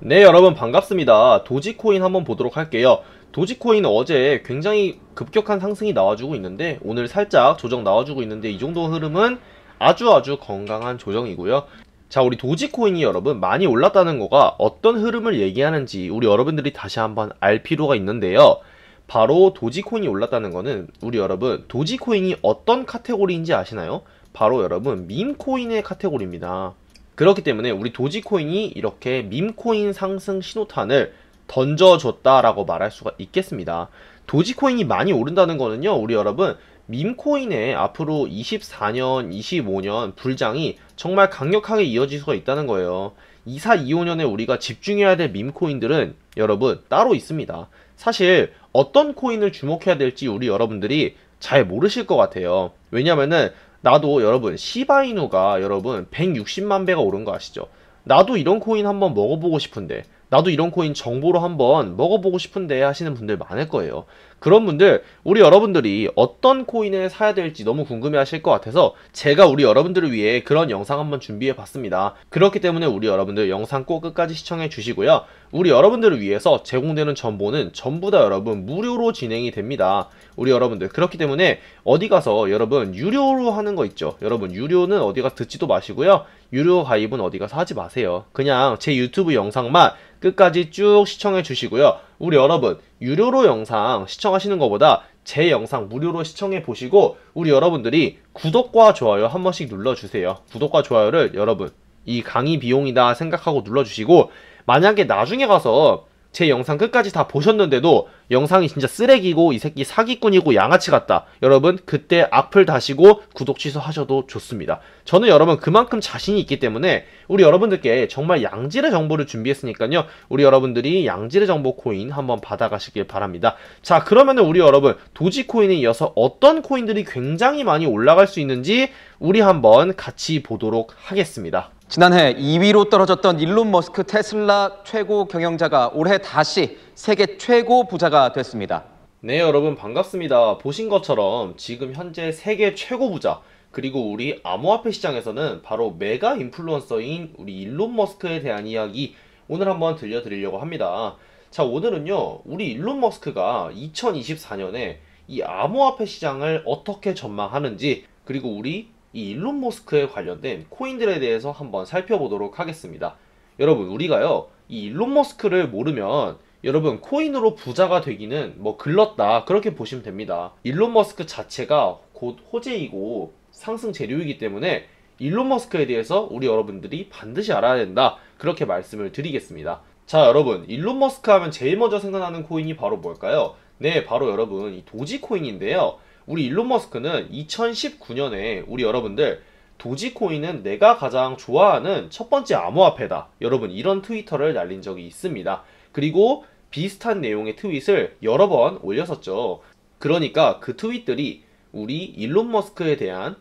네 여러분 반갑습니다. 도지코인 한번 보도록 할게요. 도지코인 어제 굉장히 급격한 상승이 나와주고 있는데 오늘 살짝 조정 나와주고 있는데 이 정도 흐름은 아주 아주 건강한 조정이고요. 자 우리 도지코인이 여러분 많이 올랐다는 거가 어떤 흐름을 얘기하는지 우리 여러분들이 다시 한번 알 필요가 있는데요. 바로 도지코인이 올랐다는 거는 우리 여러분 도지코인이 어떤 카테고리인지 아시나요? 바로 여러분 밈코인의 카테고리입니다 그렇기 때문에 우리 도지코인이 이렇게 밈코인 상승 신호탄을 던져줬다라고 말할 수가 있겠습니다. 도지코인이 많이 오른다는 거는요, 우리 여러분, 밈코인의 앞으로 24년, 25년 불장이 정말 강력하게 이어질 수가 있다는 거예요. 24, 25년에 우리가 집중해야 될 밈코인들은 여러분 따로 있습니다. 사실 어떤 코인을 주목해야 될지 우리 여러분들이 잘 모르실 것 같아요. 왜냐면은 나도 여러분 시바이누가 여러분 160만 배가 오른 거 아시죠? 나도 이런 코인 한번 먹어보고 싶은데 나도 이런 코인 정보로 한번 먹어보고 싶은데 하시는 분들 많을 거예요. 그런 분들 우리 여러분들이 어떤 코인을 사야 될지 너무 궁금해 하실 것 같아서 제가 우리 여러분들을 위해 그런 영상 한번 준비해 봤습니다. 그렇기 때문에 우리 여러분들 영상 꼭 끝까지 시청해 주시고요. 우리 여러분들을 위해서 제공되는 정보는 전부 다 여러분 무료로 진행이 됩니다. 우리 여러분들 그렇기 때문에 어디 가서 여러분 유료로 하는 거 있죠. 여러분 유료는 어디 가서 듣지도 마시고요. 유료 가입은 어디 가서 하지 마세요. 그냥 제 유튜브 영상만 끝까지 쭉 시청해 주시고요. 우리 여러분 유료로 영상 시청하시는 것보다 제 영상 무료로 시청해 보시고 우리 여러분들이 구독과 좋아요 한 번씩 눌러주세요. 구독과 좋아요를 여러분 이 강의 비용이다 생각하고 눌러주시고 만약에 나중에 가서 제 영상 끝까지 다 보셨는데도 영상이 진짜 쓰레기고 이 새끼 사기꾼이고 양아치 같다. 여러분 그때 악플 다시고 구독 취소하셔도 좋습니다. 저는 여러분 그만큼 자신이 있기 때문에 우리 여러분들께 정말 양질의 정보를 준비했으니까요. 우리 여러분들이 양질의 정보 코인 한번 받아가시길 바랍니다. 자 그러면은 우리 여러분 도지코인에 이어서 어떤 코인들이 굉장히 많이 올라갈 수 있는지 우리 한번 같이 보도록 하겠습니다. 지난해 2위로 떨어졌던 일론 머스크 테슬라 최고 경영자가 올해 다시 세계 최고 부자가 됐습니다. 네 여러분 반갑습니다. 보신 것처럼 지금 현재 세계 최고 부자 그리고 우리 암호화폐 시장에서는 바로 메가 인플루언서인 우리 일론 머스크에 대한 이야기 오늘 한번 들려드리려고 합니다. 자 오늘은요 우리 일론 머스크가 2024년에 이 암호화폐 시장을 어떻게 전망하는지 그리고 우리 이 일론 머스크에 관련된 코인들에 대해서 한번 살펴보도록 하겠습니다. 여러분 우리가요 이 일론 머스크를 모르면 여러분 코인으로 부자가 되기는 뭐 글렀다 그렇게 보시면 됩니다. 일론 머스크 자체가 곧 호재이고 상승 재료이기 때문에 일론 머스크에 대해서 우리 여러분들이 반드시 알아야 된다 그렇게 말씀을 드리겠습니다. 자 여러분 일론 머스크 하면 제일 먼저 생각나는 코인이 바로 뭘까요? 네 바로 여러분 이 도지코인인데요. 우리 일론 머스크는 2019년에 우리 여러분들 도지코인은 내가 가장 좋아하는 첫 번째 암호화폐다. 여러분 이런 트위터를 날린 적이 있습니다. 그리고 비슷한 내용의 트윗을 여러 번 올렸었죠. 그러니까 그 트윗들이 우리 일론 머스크에 대한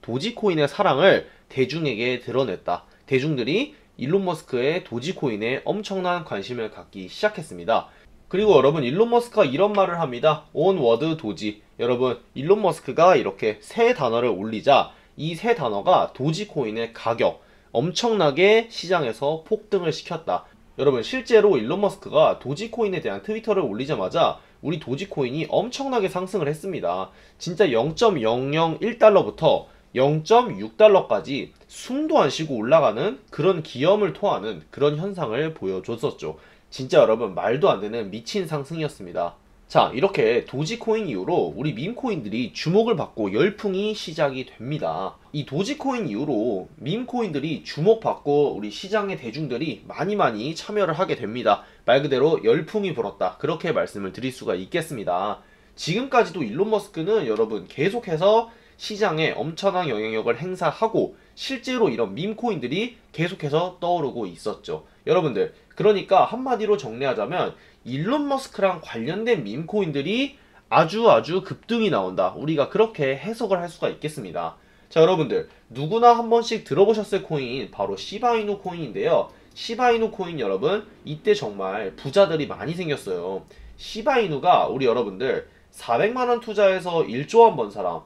도지코인의 사랑을 대중에게 드러냈다. 대중들이 일론 머스크의 도지코인에 엄청난 관심을 갖기 시작했습니다. 그리고 여러분 일론 머스크가 이런 말을 합니다. One word Doge. 여러분 일론 머스크가 이렇게 세 단어를 올리자 이 세 단어가 도지코인의 가격 엄청나게 시장에서 폭등을 시켰다. 여러분 실제로 일론 머스크가 도지코인에 대한 트위터를 올리자마자 우리 도지코인이 엄청나게 상승을 했습니다. 진짜 0.001달러부터 0.6달러까지 숨도 안 쉬고 올라가는 그런 기염을 토하는 그런 현상을 보여줬었죠. 진짜 여러분 말도 안 되는 미친 상승이었습니다. 자 이렇게 도지코인 이후로 우리 밈코인들이 주목을 받고 열풍이 시작이 됩니다. 이 도지코인 이후로 밈코인들이 주목받고 우리 시장의 대중들이 많이 많이 참여를 하게 됩니다. 말 그대로 열풍이 불었다. 그렇게 말씀을 드릴 수가 있겠습니다. 지금까지도 일론 머스크는 여러분 계속해서 시장에 엄청난 영향력을 행사하고 실제로 이런 밈코인들이 계속해서 떠오르고 있었죠. 여러분들 그러니까 한마디로 정리하자면 일론 머스크랑 관련된 밈코인들이 아주 아주 급등이 나온다. 우리가 그렇게 해석을 할 수가 있겠습니다. 자 여러분들 누구나 한 번씩 들어보셨을 코인 바로 시바이누 코인인데요. 시바이누 코인 여러분 이때 정말 부자들이 많이 생겼어요. 시바이누가 우리 여러분들 400만 원 투자해서 1조 원 번 사람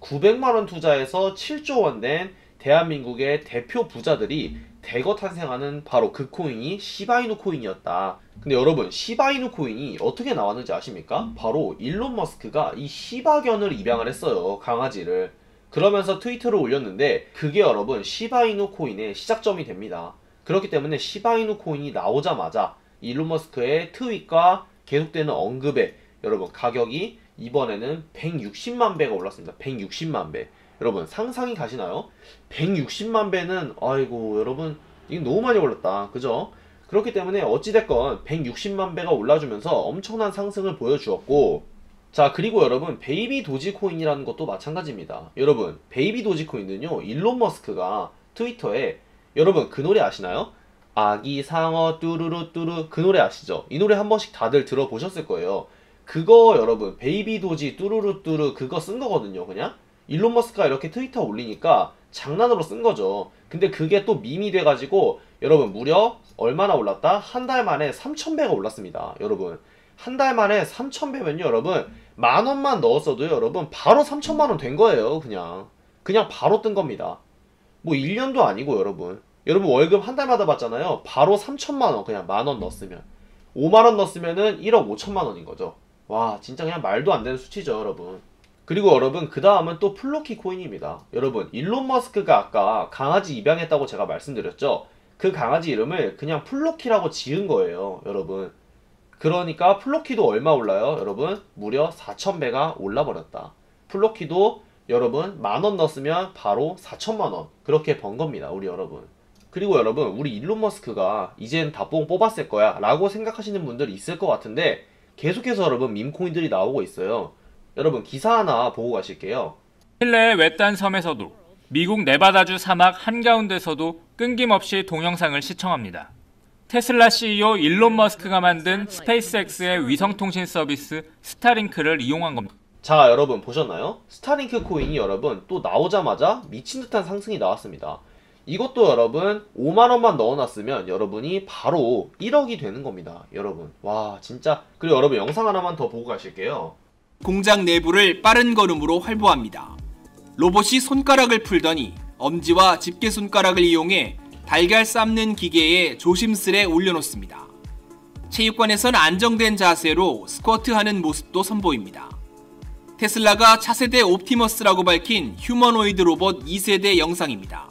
900만 원 투자해서 7조 원 된 대한민국의 대표 부자들이 대거 탄생하는 바로 그 코인이 시바이누 코인이었다. 근데 여러분 시바이누 코인이 어떻게 나왔는지 아십니까? 바로 일론 머스크가 이 시바견을 입양을 했어요. 강아지를. 그러면서 트위터를 올렸는데 그게 여러분 시바이누 코인의 시작점이 됩니다. 그렇기 때문에 시바이누 코인이 나오자마자 일론 머스크의 트윗과 계속되는 언급에 여러분 가격이 이번에는 160만 배가 올랐습니다. 160만 배. 여러분 상상이 가시나요? 160만 배는 아이고 여러분 이게 너무 많이 올랐다. 그죠? 그렇기 때문에 어찌됐건 160만 배가 올라주면서 엄청난 상승을 보여주었고 자 그리고 여러분 베이비 도지코인이라는 것도 마찬가지입니다. 여러분 베이비 도지코인은요 일론 머스크가 트위터에 여러분 그 노래 아시나요? 아기 상어 뚜루루 뚜루 그 노래 아시죠? 이 노래 한 번씩 다들 들어보셨을 거예요. 그거 여러분 베이비 도지 뚜루루 뚜루 그거 쓴 거거든요 그냥 일론 머스크가 이렇게 트위터 올리니까 장난으로 쓴 거죠. 근데 그게 또 밈이 돼가지고 여러분 무려 얼마나 올랐다? 한 달 만에 3,000배가 올랐습니다. 여러분 한 달 만에 3,000배면요 여러분 만 원만 넣었어도 여러분 바로 3천만 원 된 거예요 그냥 그냥 바로 뜬 겁니다. 뭐 1년도 아니고 여러분 여러분 월급 한 달마다 받잖아요. 바로 3천만 원 그냥 만 원 넣었으면 5만 원 넣었으면은 1억 5천만 원인 거죠. 와 진짜 그냥 말도 안 되는 수치죠 여러분. 그리고 여러분 그 다음은 또 플로키 코인입니다. 여러분 일론 머스크가 아까 강아지 입양했다고 제가 말씀드렸죠. 그 강아지 이름을 그냥 플로키라고 지은 거예요, 여러분. 그러니까 플로키도 얼마 올라요, 여러분? 무려 4,000배가 올라버렸다. 플로키도 여러분 만 원 넣었으면 바로 4천만 원 그렇게 번 겁니다, 우리 여러분. 그리고 여러분 우리 일론 머스크가 이젠 다뽕 뽑았을 거야 라고 생각하시는 분들이 있을 것 같은데 계속해서 여러분 밈코인들이 나오고 있어요. 여러분 기사 하나 보고 가실게요. 칠레의 외딴 섬에서도 미국 네바다주 사막 한가운데서도 끊김없이 동영상을 시청합니다. 테슬라 CEO 일론 머스크가 만든 스페이스X의 위성통신 서비스 스타링크를 이용한 겁니다. 자 여러분 보셨나요? 스타링크 코인이 여러분 또 나오자마자 미친 듯한 상승이 나왔습니다. 이것도 여러분 5만원만 넣어놨으면 여러분이 바로 1억이 되는 겁니다. 여러분 와 진짜 그리고 여러분 영상 하나만 더 보고 가실게요. 공장 내부를 빠른 걸음으로 활보합니다. 로봇이 손가락을 풀더니 엄지와 집게 손가락을 이용해 달걀 삶는 기계에 조심스레 올려놓습니다. 체육관에선 안정된 자세로 스쿼트하는 모습도 선보입니다. 테슬라가 차세대 옵티머스라고 밝힌 휴머노이드 로봇 2세대 영상입니다.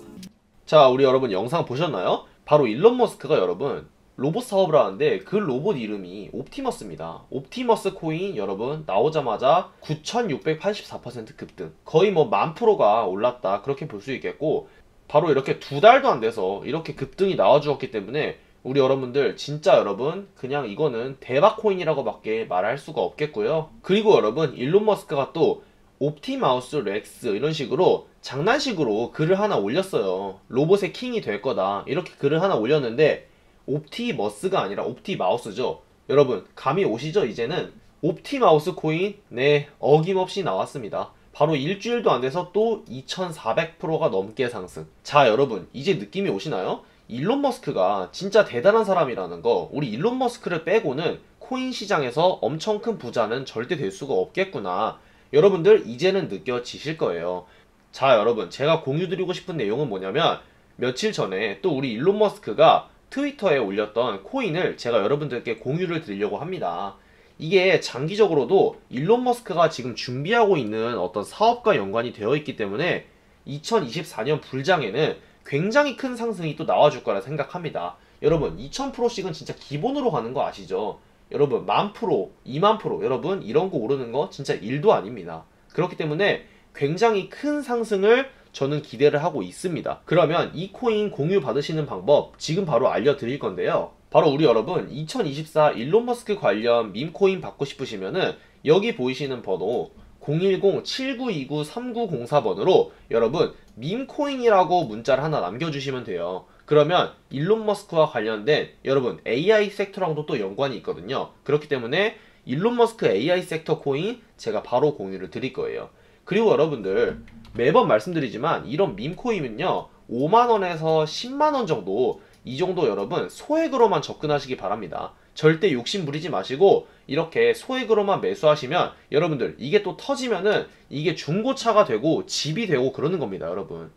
자 우리 여러분 영상 보셨나요? 바로 일론 머스크가 여러분 로봇 사업을 하는데 그 로봇 이름이 옵티머스입니다. 옵티머스 코인 여러분 나오자마자 9,684% 급등. 거의 뭐 만 프로가 올랐다. 그렇게 볼 수 있겠고 바로 이렇게 두 달도 안 돼서 이렇게 급등이 나와 주었기 때문에 우리 여러분들 진짜 여러분 그냥 이거는 대박 코인이라고 밖에 말할 수가 없겠고요. 그리고 여러분 일론 머스크가 또 옵티마우스 렉스 이런 식으로 장난식으로 글을 하나 올렸어요. 로봇의 킹이 될 거다. 이렇게 글을 하나 올렸는데 옵티머스가 아니라 옵티마우스죠. 여러분 감이 오시죠? 이제는 옵티마우스 코인 네 어김없이 나왔습니다. 바로 일주일도 안 돼서 또 2400%가 넘게 상승. 자 여러분 이제 느낌이 오시나요? 일론 머스크가 진짜 대단한 사람이라는 거 우리 일론 머스크를 빼고는 코인 시장에서 엄청 큰 부자는 절대 될 수가 없겠구나. 여러분들 이제는 느껴지실 거예요. 자 여러분 제가 공유 드리고 싶은 내용은 뭐냐면 며칠 전에 또 우리 일론 머스크가 트위터에 올렸던 코인을 제가 여러분들께 공유를 드리려고 합니다. 이게 장기적으로도 일론 머스크가 지금 준비하고 있는 어떤 사업과 연관이 되어 있기 때문에 2024년 불장에는 굉장히 큰 상승이 또 나와줄 거라 생각합니다. 여러분 2000%씩은 진짜 기본으로 가는 거 아시죠? 여러분 만 프로, 2만 프로 여러분 이런 거 오르는 거 진짜 일도 아닙니다. 그렇기 때문에 굉장히 큰 상승을 저는 기대를 하고 있습니다. 그러면 이 코인 공유 받으시는 방법 지금 바로 알려드릴 건데요. 바로 우리 여러분 2024 일론 머스크 관련 밈코인 받고 싶으시면은 여기 보이시는 번호 010-7929-3904번으로 여러분 밈코인이라고 문자를 하나 남겨주시면 돼요. 그러면 일론 머스크와 관련된 여러분 AI 섹터랑도 또 연관이 있거든요. 그렇기 때문에 일론 머스크 AI 섹터 코인 제가 바로 공유를 드릴 거예요. 그리고 여러분들 매번 말씀드리지만 이런 밈코인은요 5만원에서 10만원 정도 이 정도 여러분 소액으로만 접근하시기 바랍니다. 절대 욕심 부리지 마시고 이렇게 소액으로만 매수하시면 여러분들 이게 또 터지면은 이게 중고차가 되고 집이 되고 그러는 겁니다 여러분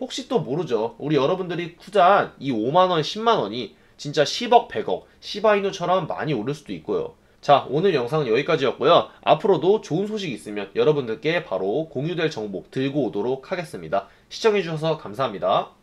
혹시 또 모르죠. 우리 여러분들이 투자한 이 5만원, 10만원이 진짜 10억, 100억, 시바이누처럼 많이 오를 수도 있고요. 자, 오늘 영상은 여기까지였고요. 앞으로도 좋은 소식 있으면 여러분들께 바로 공유될 정보 들고 오도록 하겠습니다. 시청해주셔서 감사합니다.